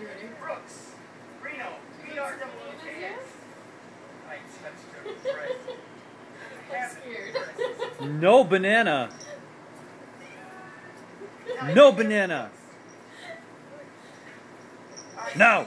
You? Brooks. Reno. Touched her. I'm scared. No banana. No banana. No.